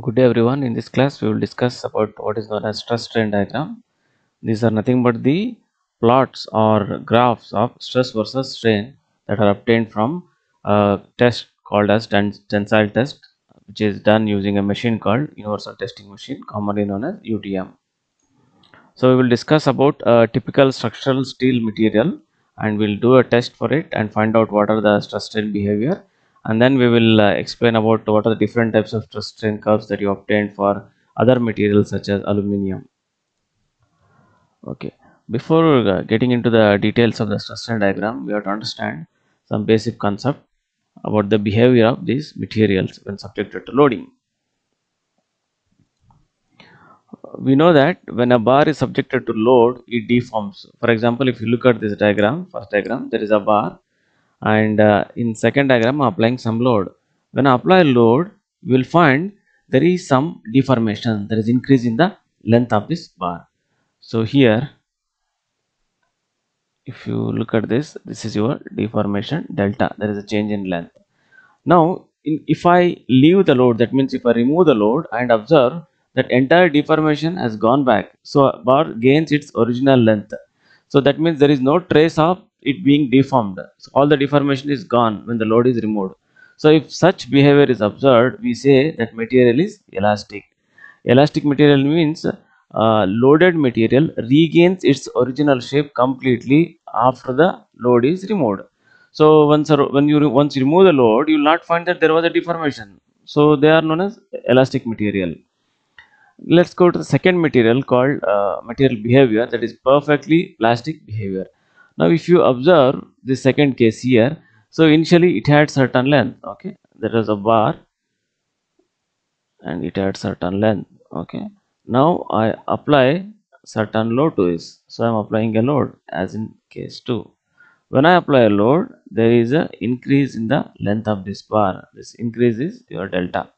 Good day everyone. In this class we will discuss about what is known as stress strain diagram. These are nothing but the plots or graphs of stress versus strain that are obtained from a test called as tensile test which is done using a machine called universal testing machine commonly known as UTM. So we will discuss about a typical structural steel material and we'll do a test for it and find out what are the stress strain behavior and then we will uh, explain about what are the different types of stress strain curves that you obtained for other materials such as aluminium. Okay, before uh, getting into the details of the stress strain diagram, we have to understand some basic concept about the behavior of these materials when subjected to loading. we know that when a bar is subjected to load it deforms for example if you look at this diagram first diagram there is a bar and uh, in second diagram applying some load. When I apply load you will find there is some deformation. There is increase in the length of this bar. So here if you look at this this is your deformation delta. There is a change in length. Now in, if I leave the load that means if I remove the load and observe that entire deformation has gone back. So bar gains its original length. So that means there is no trace of it being deformed. So all the deformation is gone when the load is removed. So if such behavior is observed we say that material is elastic. Elastic material means uh, loaded material regains its original shape completely after the load is removed. So once when you once remove the load you will not find that there was a deformation. So they are known as elastic material. Let's go to the second material called uh, material behavior that is perfectly plastic behavior now if you observe the second case here so initially it had certain length okay? There was a bar and it had certain length okay? Now i apply certain load to this. So i'm applying a load as in case 2 when i apply a load there is a increase in the length of this bar. This increase is your delta.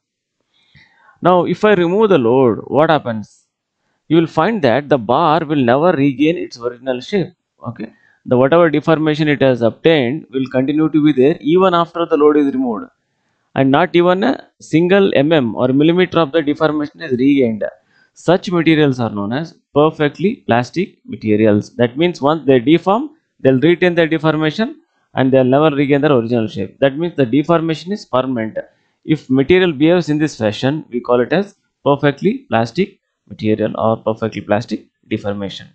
Now if i remove the load what happens? You will find that the bar will never regain its original shape okay the whatever deformation it has obtained will continue to be there even after the load is removed. And not even a single mm or millimeter of the deformation is regained. Such materials are known as perfectly plastic materials. That means once they deform they'll retain their deformation and they'll never regain their original shape. That means the deformation is permanent. If material behaves in this fashion we call it as perfectly plastic material or perfectly plastic deformation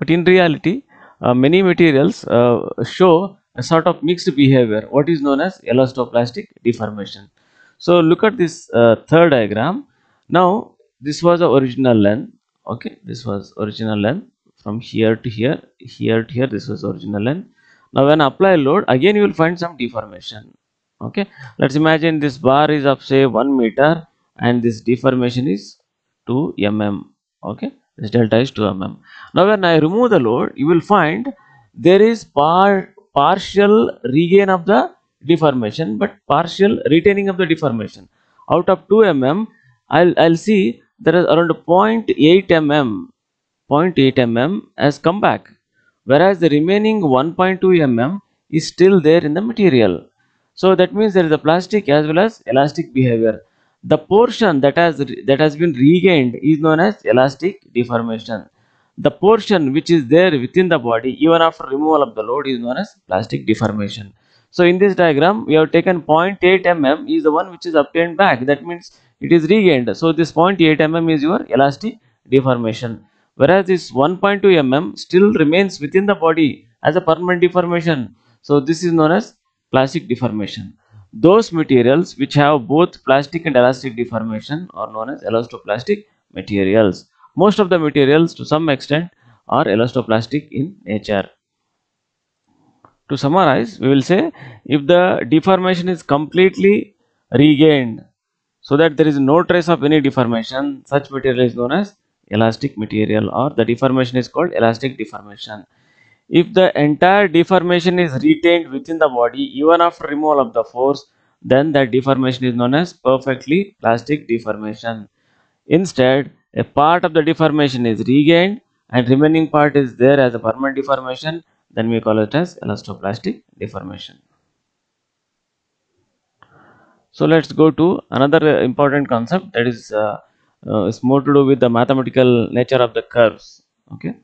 but in reality uh, many materials uh, show a sort of mixed behavior what is known as elastoplastic deformation. So look at this uh, third diagram. Now this was the original length okay? This was original length from here to here here to here this was original length. Now when apply load again you will find some deformation okay? Let's imagine this bar is of say 1 meter and this deformation is 2 mm okay this delta is 2 mm now when i remove the load you will find there is par partial regain of the deformation but partial retaining of the deformation. Out of 2 mm i'll i'll see there is around 0.8 mm 0.8 mm has come back whereas the remaining 1.2 mm is still there in the material. So that means there is a plastic as well as elastic behavior the portion that has that has been regained is known as elastic deformation. The portion which is there within the body even after removal of the load is known as plastic deformation. So in this diagram we have taken 0.8 mm is the one which is obtained back. That means it is regained. So this 0.8 mm is your elastic deformation. Whereas this 1.2 mm still remains within the body as a permanent deformation. So this is known as plastic deformation those materials which have both plastic and elastic deformation are known as elastoplastic materials. Most of the materials to some extent are elastoplastic in nature. To summarize we will say if the deformation is completely regained so that there is no trace of any deformation such material is known as elastic material or the deformation is called elastic deformation if the entire deformation is retained within the body even after removal of the force then that deformation is known as perfectly plastic deformation instead a part of the deformation is regained and remaining part is there as a permanent deformation then we call it as elastoplastic deformation So let's go to another uh, important concept that is uh, uh, is more to do with the mathematical nature of the curves. Okay.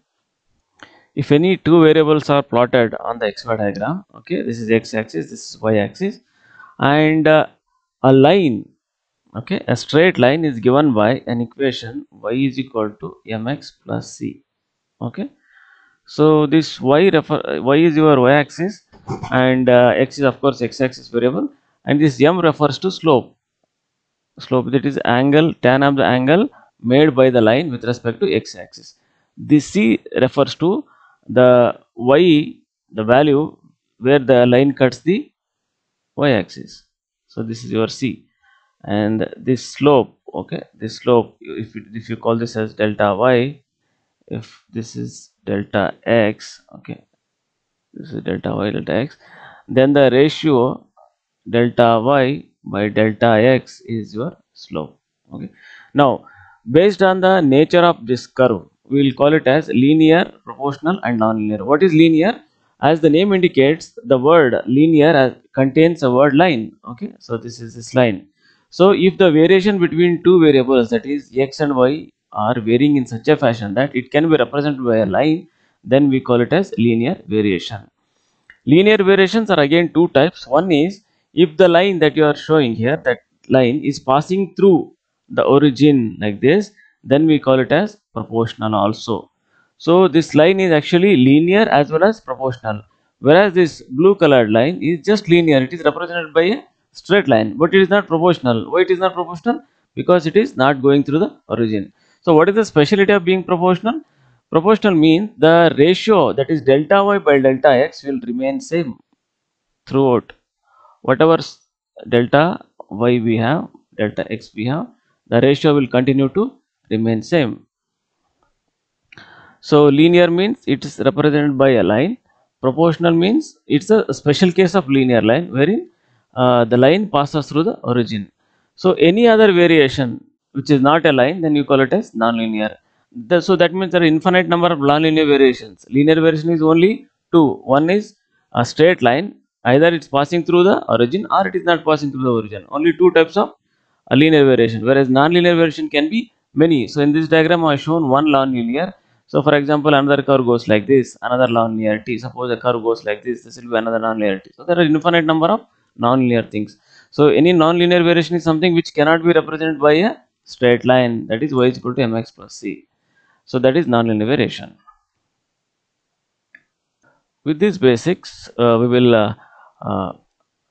If any two variables are plotted on the xy diagram, okay, this is x-axis, this is y-axis, and uh, a line, okay, a straight line is given by an equation y is equal to mx plus c. Okay. So this y refer y is your y-axis, and uh, x is of course x-axis variable, and this m refers to slope slope that is angle tan of the angle made by the line with respect to x axis this c refers to the y the value where the line cuts the y axis so this is your c. And this slope okay this slope if you, if you call this as delta y if this is delta x okay this is delta y delta x then the ratio delta y by delta x is your slope okay. Now based on the nature of this curve we will call it as linear proportional and nonlinear. What is linear? As the name indicates the word linear contains a word line okay? So this is this line. So if the variation between two variables that is x and y are varying in such a fashion that it can be represented by a line then we call it as linear variation. Linear variations are again two types. One is if the line that you are showing here that line is passing through the origin like this then we call it as proportional also. So this line is actually linear as well as proportional whereas this blue colored line is just linear. It is represented by a straight line but it is not proportional. Why it is not proportional? Because it is not going through the origin. So what is the speciality of being proportional? Proportional means the ratio that is delta y by delta x will remain same throughout. Whatever delta y we have delta x we have the ratio will continue to remain same. So linear means it is represented by a line. Proportional means it's a special case of linear line wherein uh, the line passes through the origin. So any other variation which is not a line then you call it as nonlinear. The, so that means there are infinite number of nonlinear variations. Linear variation is only two. One is a straight line. Either it's passing through the origin or it is not passing through the origin. Only two types of a linear variation. Whereas non-linear variation can be many. So in this diagram i have shown one non-linear. So for example another curve goes like this another non-linearity. Suppose a curve goes like this this will be another non-linearity. So there are infinite number of non-linear things. So any non-linear variation is something which cannot be represented by a straight line. That is y is equal to mx plus c. So that is non-linear variation. With these basics uh, we will uh, uh,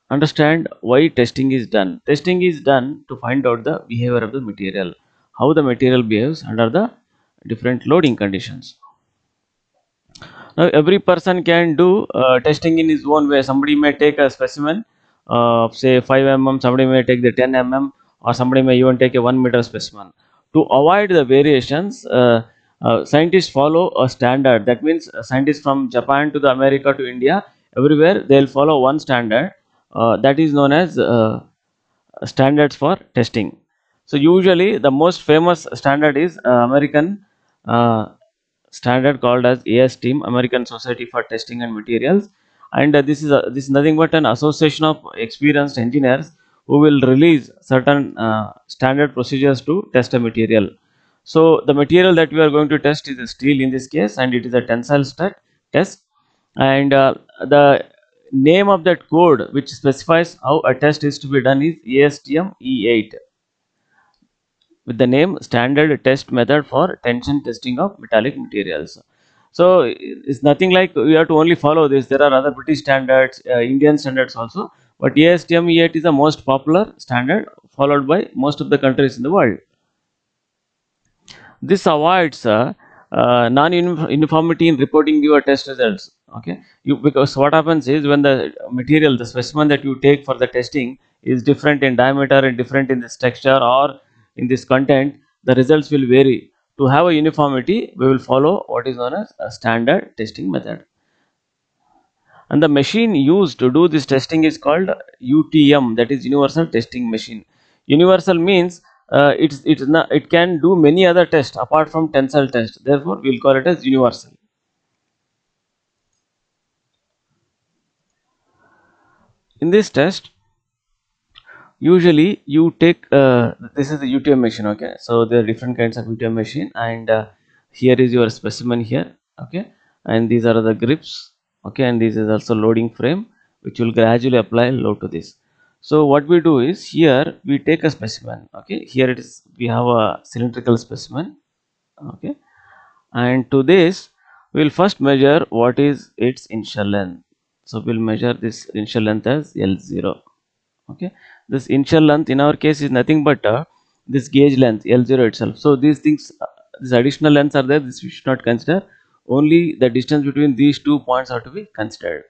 understand why testing is done. Testing is done to find out the behavior of the material, how the material behaves under the different loading conditions. Now every person can do uh, testing in his own way. Somebody may take a specimen uh, say 5 mm, somebody may take the 10 mm or somebody may even take a 1 meter specimen. To avoid the variations, uh, uh, scientists follow a standard. That means scientists from Japan to the America to India, everywhere they will follow one standard uh, that is known as uh, standards for testing. So usually the most famous standard is uh, American uh, standard called as ASTM American Society for Testing and Materials. And uh, this is a, this is nothing but an association of experienced engineers who will release certain uh, standard procedures to test a material. So the material that we are going to test is steel in this case and it is a tensile test. And uh, the name of that code which specifies how a test is to be done is ASTM E8 with the name standard test method for tension testing of metallic materials. So it's nothing like we have to only follow this. There are other British standards, uh, Indian standards also, but ASTM E8 is the most popular standard followed by most of the countries in the world. This avoids uh, uh, non-uniformity in reporting your test results okay you because what happens is when the material the specimen that you take for the testing is different in diameter and different in this texture or in this content the results will vary. To have a uniformity we will follow what is known as a standard testing method. And the machine used to do this testing is called UTM that is universal testing machine. Universal means uh, it's it's not it can do many other tests apart from tensile test. Therefore we'll call it as universal. In this test usually you take uh, this is the UTM machine okay? So there are different kinds of UTM machine and uh, here is your specimen here okay? And these are the grips okay? And this is also loading frame which will gradually apply load to this. So what we do is here we take a specimen okay? Here it is we have a cylindrical specimen okay? And to this we will first measure what is its initial length. So we'll measure this initial length as L0 okay this initial length in our case is nothing but uh, this gauge length L0 itself. So these things uh, these additional lengths are there this we should not consider. Only the distance between these two points are to be considered.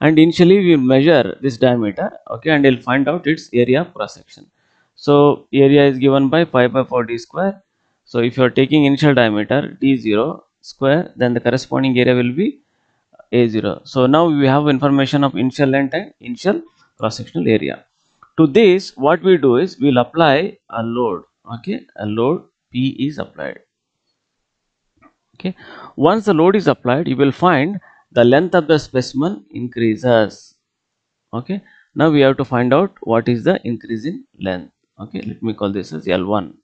And initially we measure this diameter okay and we'll find out its area cross section. So area is given by pi by 4 d square. So if you are taking initial diameter d0 square then the corresponding area will be a0 so now we have information of initial length and initial cross sectional area to this what we do is we'll apply a load okay? A load p is applied. Okay? Once the load is applied you will find the length of the specimen increases. Okay? Now we have to find out what is the increase in length. Okay? Let me call this as l1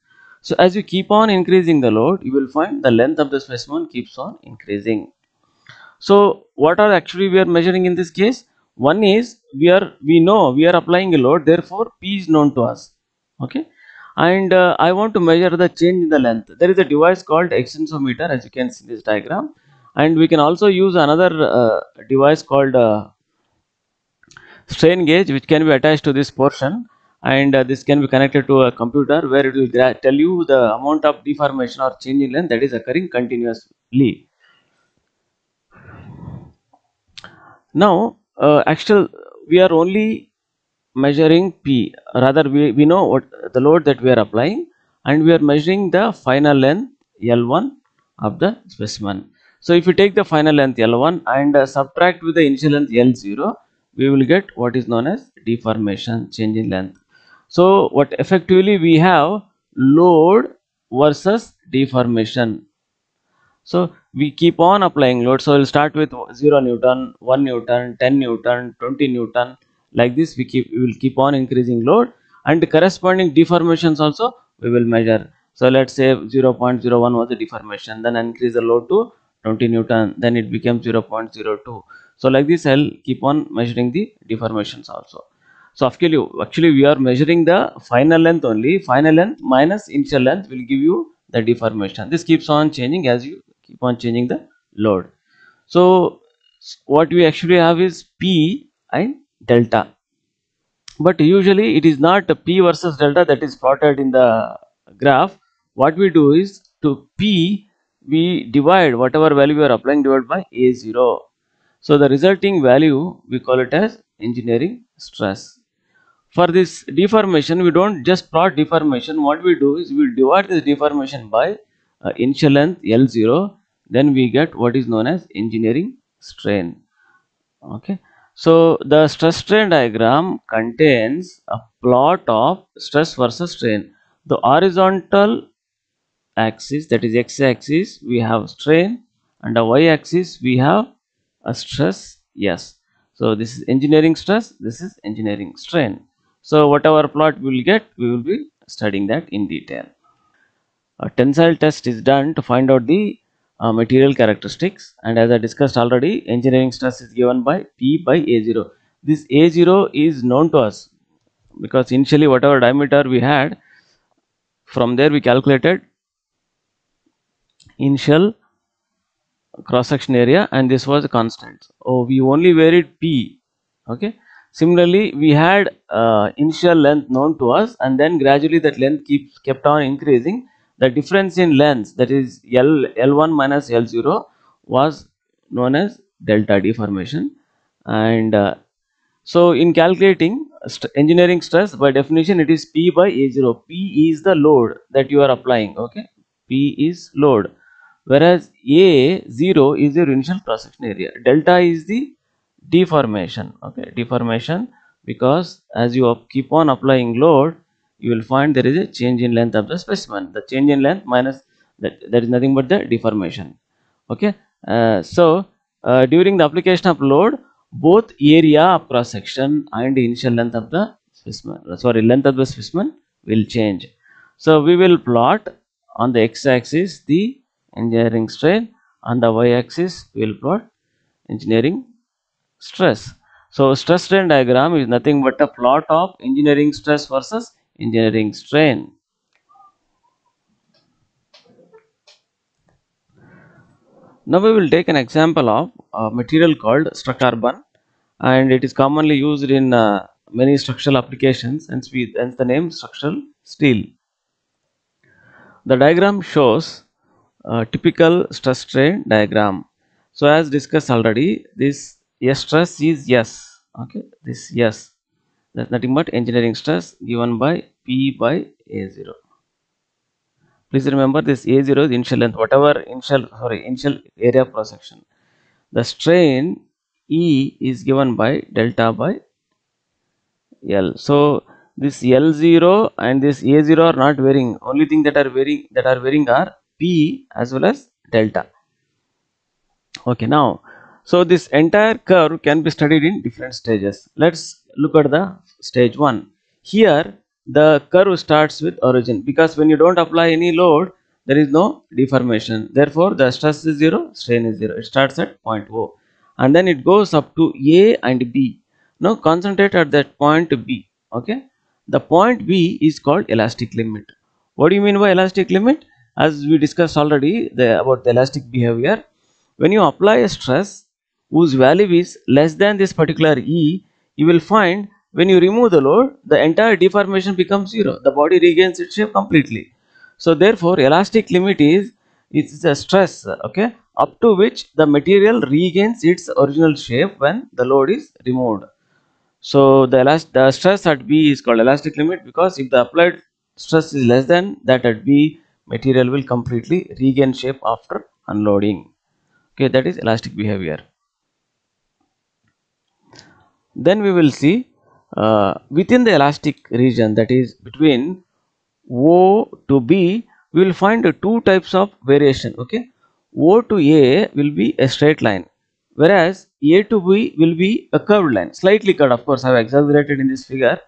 so as you keep on increasing the load you will find the length of the specimen keeps on increasing. So what are actually we are measuring in this case one is we are we know we are applying a load therefore p is known to us okay and uh, I want to measure the change in the length. There is a device called extensometer as you can see in this diagram and we can also use another uh, device called uh, strain gauge which can be attached to this portion and uh, this can be connected to a computer where it will tell you the amount of deformation or change in length that is occurring continuously. Now uh, actual we are only measuring P rather we, we know what the load that we are applying and we are measuring the final length L1 of the specimen. So if you take the final length L1 and uh, subtract with the initial length L0 we will get what is known as deformation change in length. So what effectively we have load versus deformation. So we keep on applying load. So we'll start with 0 Newton, 1 Newton, 10 Newton, 20 Newton. Like this we keep we will keep on increasing load. And the corresponding deformations also we will measure. So let's say 0.01 was the deformation. Then increase the load to 20 newton. Then it becomes 0.02 so like this i'll keep on measuring the deformations also. So actually actually we are measuring the final length only. Final length minus initial length will give you the deformation. This keeps on changing as you keep on changing the load. So what we actually have is p and delta. But usually it is not p versus delta that is plotted in the graph. What we do is to p we divide whatever value we are applying divided by a0 so the resulting value we call it as engineering stress. For this deformation we don't just plot deformation. What we do is we divide this deformation by uh, initial length l0 then we get what is known as engineering strain okay so the stress strain diagram contains a plot of stress versus strain. The horizontal axis that is x axis we have strain and the y axis we have a stress yes. So this is engineering stress this is engineering strain. So whatever plot we will get we will be studying that in detail. A tensile test is done to find out the uh, material characteristics and as I discussed already engineering stress is given by P by A0. This A0 is known to us because initially whatever diameter we had from there we calculated initial cross section area and this was a constant. Oh we only varied P okay. Similarly we had uh, initial length known to us and then gradually that length keeps kept on increasing the difference in length that is L, L1 minus L0 was known as delta deformation and uh, so in calculating st engineering stress by definition it is P by A0 P is the load that you are applying okay? P is load. Whereas A0 is your initial cross section area. Delta is the deformation okay? Deformation because as you keep on applying load you will find there is a change in length of the specimen. The change in length minus that there is nothing but the deformation. Okay? Uh, so uh, during the application of load both area of cross section and initial length of the specimen uh, sorry length of the specimen will change. So we will plot on the x-axis the engineering strain on the y-axis we will plot engineering stress. So stress strain diagram is nothing but a plot of engineering stress versus engineering strain now we will take an example of a material called strucarbon and it is commonly used in uh, many structural applications and hence the name structural steel. The diagram shows a typical stress strain diagram. So as discussed already this S stress is S okay this S that's nothing but engineering stress given by P by A0. Please remember this A0 is initial length whatever initial sorry initial area cross section. The strain E is given by delta by L. So this L0 and this A0 are not varying. Only thing that are varying that are varying are P as well as delta. Okay, now so this entire curve can be studied in different stages. Let's look at the stage one. Here the curve starts with origin because when you don't apply any load there is no deformation. Therefore the stress is zero, strain is zero. It starts at point O and then it goes up to A and B. Now concentrate at that point B. Okay. The point B is called elastic limit. What do you mean by elastic limit? As we discussed already the, about the elastic behavior. When you apply a stress whose value is less than this particular E, you will find when you remove the load, the entire deformation becomes zero. The body regains its shape completely. So therefore, elastic limit is it's a stress, okay, up to which the material regains its original shape when the load is removed. So the, elast the stress at B is called elastic limit because if the applied stress is less than that at B, material will completely regain shape after unloading. Okay, that is elastic behavior. Then we will see uh, within the elastic region that is between O to B, we will find two types of variation. Okay, O to A will be a straight line whereas A to B will be a curved line, slightly curved. Of course, I have exaggerated in this figure.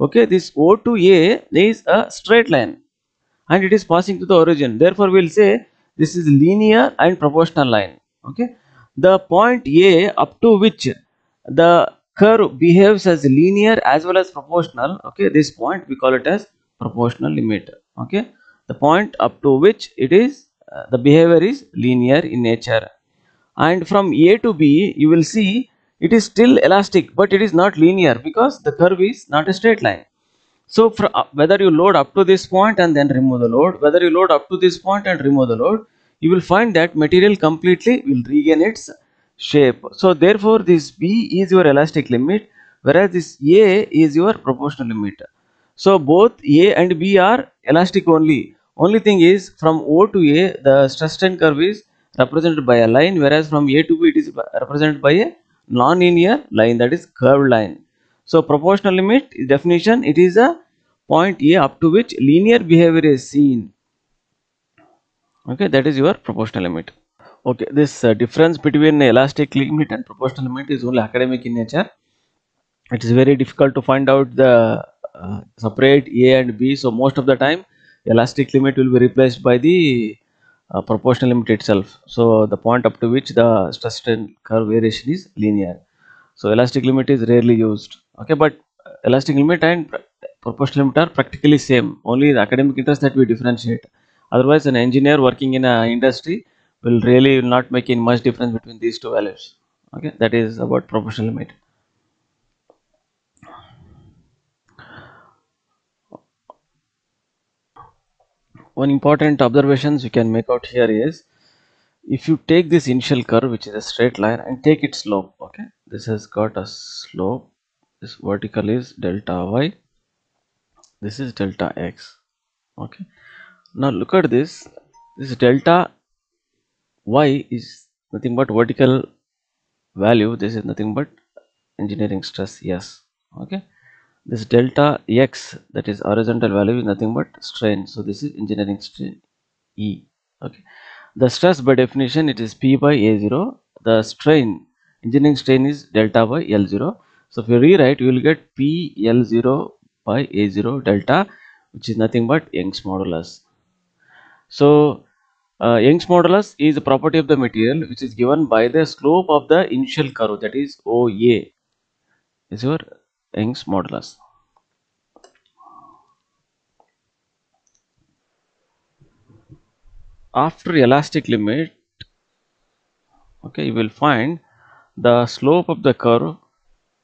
Okay, this O to A is a straight line and it is passing to the origin. Therefore, we will say this is linear and proportional line. Okay, the point A up to which the curve behaves as linear as well as proportional. Okay, this point we call it as proportional limit. Okay, the point up to which it is uh, the behavior is linear in nature and from A to B you will see it is still elastic but it is not linear because the curve is not a straight line. So for, uh, whether you load up to this point and then remove the load, whether you load up to this point and remove the load, you will find that material completely will regain its shape. So therefore this B is your elastic limit whereas this A is your proportional limit. So both A and B are elastic only. Only thing is from O to A the stress strain curve is represented by a line whereas from A to B it is represented by a non-linear line that is curved line. So proportional limit definition it is a point A up to which linear behavior is seen. Okay that is your proportional limit. Okay this uh, difference between elastic limit and proportional limit is only academic in nature. It is very difficult to find out the uh, separate A and B. So most of the time elastic limit will be replaced by the uh, proportional limit itself. So the point up to which the stress strain curve variation is linear. So elastic limit is rarely used. Okay, but elastic limit and proportional limit are practically same. Only the academic interest that we differentiate. Otherwise, an engineer working in a industry will really not make in much difference between these two values. Okay, that is about proportional limit. one important observations you can make out here is if you take this initial curve which is a straight line and take its slope okay? This has got a slope. This vertical is delta y. This is delta x okay? Now look at this. This delta y is nothing but vertical value this is nothing but engineering stress yes okay? This delta x that is horizontal value is nothing but strain. So this is engineering strain e okay? The stress by definition it is p by a0 the strain engineering strain is delta by l0 So if you rewrite, you will get PL0 by A0 delta, which is nothing but Young's modulus. So uh, Young's modulus is a property of the material which is given by the slope of the initial curve that is OA is your Young's modulus. After elastic limit, okay, you will find the slope of the curve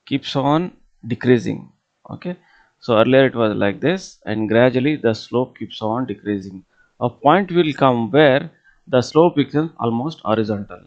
keeps on decreasing. Okay, so earlier it was like this, and gradually the slope keeps on decreasing. A point will come where the slope becomes almost horizontal.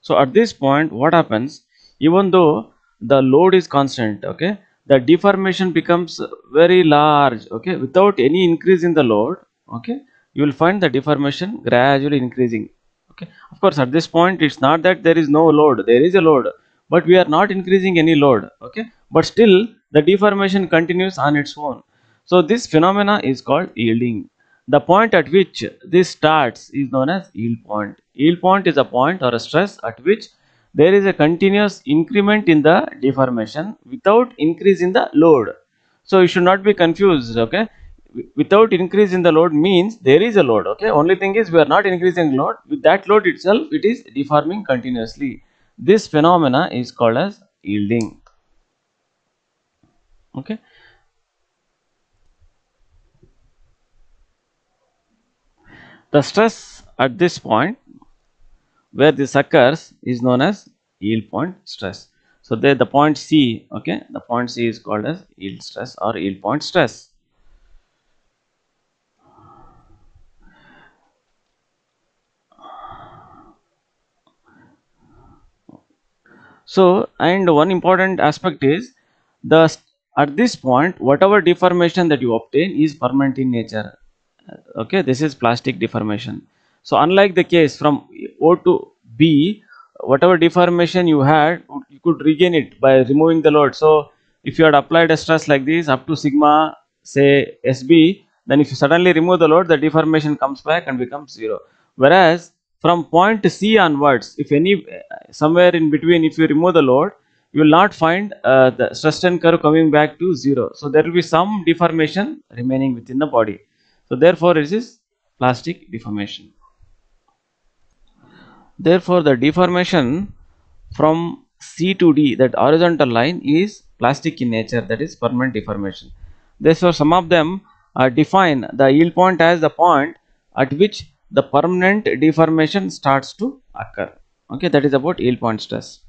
So at this point, what happens? Even though the load is constant, okay, the deformation becomes very large, okay, without any increase in the load, okay, you will find the deformation gradually increasing. Okay, of course, at this point, it's not that there is no load, there is a load, but we are not increasing any load, okay, but still the deformation continues on its own. So this phenomena is called yielding. The point at which this starts is known as yield point. Yield point is a point or a stress at which there is a continuous increment in the deformation without increase in the load. So you should not be confused, okay? Without increase in the load means there is a load, okay? Only thing is we are not increasing load. With that load itself, it is deforming continuously. This phenomena is called as yielding, okay? The stress at this point where this occurs is known as yield point stress. So there the point C, okay, the point C is called as yield stress or yield point stress. So and one important aspect is the at this point whatever deformation that you obtain is permanent in nature okay this is plastic deformation. So unlike the case from o to b whatever deformation you had you could regain it by removing the load. So if you had applied a stress like this up to sigma say sb then if you suddenly remove the load the deformation comes back and becomes zero. Whereas from point c onwards if any somewhere in between if you remove the load you will not find uh, the stress strain curve coming back to zero. So there will be some deformation remaining within the body so therefore it is plastic deformation. Therefore the deformation from C to D that horizontal line is plastic in nature that is permanent deformation. Therefore some of them uh, define the yield point as the point at which the permanent deformation starts to occur. Okay that is about yield point stress.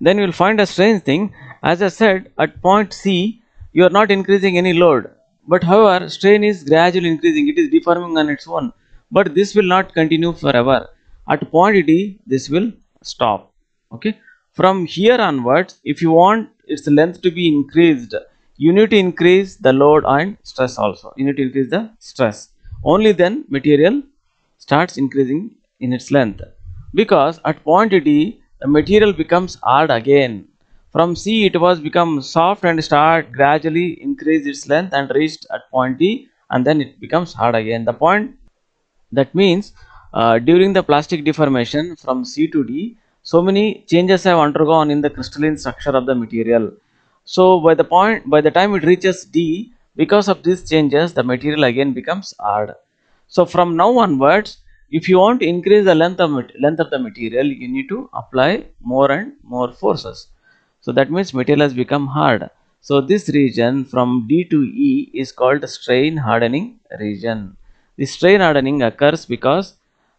Then you will find a strange thing as I said at point C you are not increasing any load but however strain is gradually increasing. It is deforming on its own. But this will not continue forever. At point d this will stop. Okay? From here onwards if you want its length to be increased you need to increase the load and stress also. You need to increase the stress. Only then material starts increasing in its length. Because at point d the material becomes hard again from C it was become soft and start gradually increase its length and reached at point D and then it becomes hard again. The point that means uh, during the plastic deformation from C to D so many changes have undergone in the crystalline structure of the material. So by the point by the time it reaches D because of these changes the material again becomes hard. So from now onwards if you want to increase the length of length of the material you need to apply more and more forces. So that means material has become hard. So this region from D to E is called strain hardening region. The strain hardening occurs because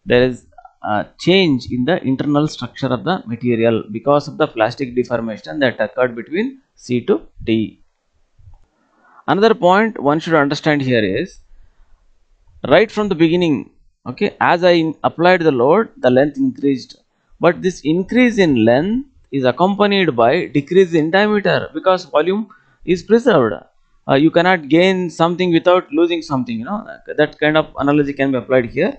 there is a change in the internal structure of the material because of the plastic deformation that occurred between C to D. Another point one should understand here is right from the beginning okay as I applied the load the length increased but this increase in length is accompanied by decrease in diameter because volume is preserved. Uh, you cannot gain something without losing something you know that kind of analogy can be applied here.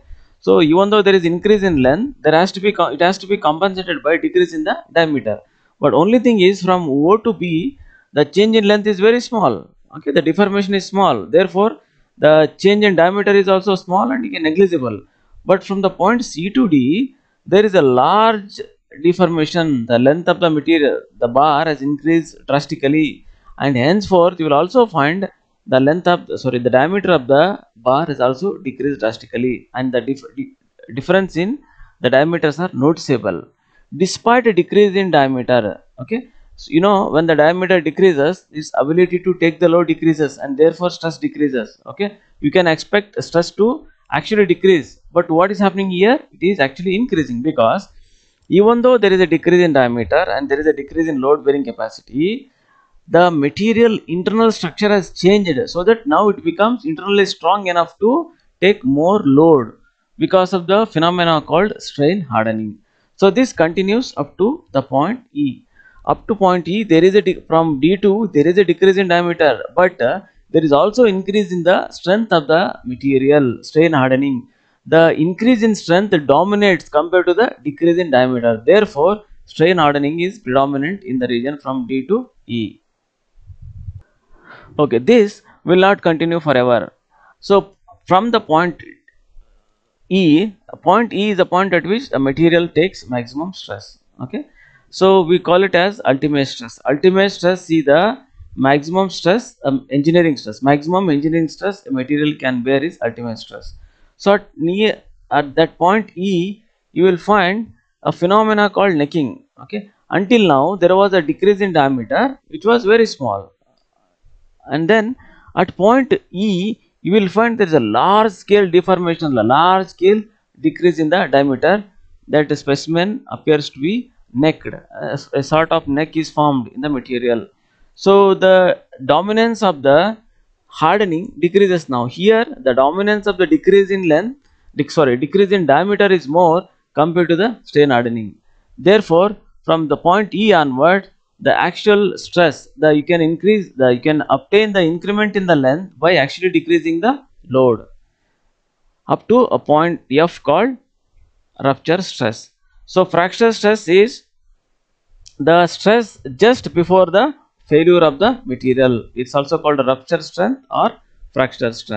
So even though there is increase in length there has to be it has to be compensated by decrease in the diameter. But only thing is from o to b the change in length is very small. Okay the deformation is small. Therefore the change in diameter is also small and negligible. But from the point c to d there is a large deformation, the length of the material, the bar has increased drastically, and henceforth you will also find the length of sorry the diameter of the bar is also decreased drastically, and the dif di difference in the diameters are noticeable despite a decrease in diameter. Okay, so, you know when the diameter decreases, its ability to take the load decreases, and therefore stress decreases. Okay, you can expect stress to actually decrease, but what is happening here? It is actually increasing because even though there is a decrease in diameter and there is a decrease in load bearing capacity the material internal structure has changed so that now it becomes internally strong enough to take more load because of the phenomena called strain hardening. So this continues up to the point e. Up to point e there is a from d2 there is a decrease in diameter but uh, there is also increase in the strength of the material strain hardening the increase in strength dominates compared to the decrease in diameter. Therefore, strain hardening is predominant in the region from D to E. Okay, this will not continue forever. So, from the point E, point E is the point at which the material takes maximum stress. Okay, so we call it as ultimate stress. Ultimate stress is the maximum stress, um, engineering stress. Maximum engineering stress a material can bear is ultimate stress. So at near at that point E, you will find a phenomena called necking. Okay, until now there was a decrease in diameter, which was very small, and then at point E, you will find there is a large scale deformation, a large scale decrease in the diameter. That the specimen appears to be necked. A, a sort of neck is formed in the material. So the dominance of the hardening decreases now. Here the dominance of the decrease in length, sorry, decrease in diameter is more compared to the strain hardening. Therefore, from the point E onward, the actual stress, the you can increase, the you can obtain the increment in the length by actually decreasing the load up to a point F called rupture stress. So, fracture stress is the stress just before the failure of the material. It's also called rupture strength or fracture strength.